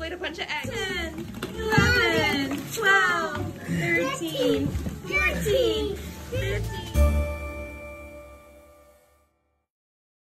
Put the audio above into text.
laid a bunch of eggs. 10, 11, 12, 13, 14,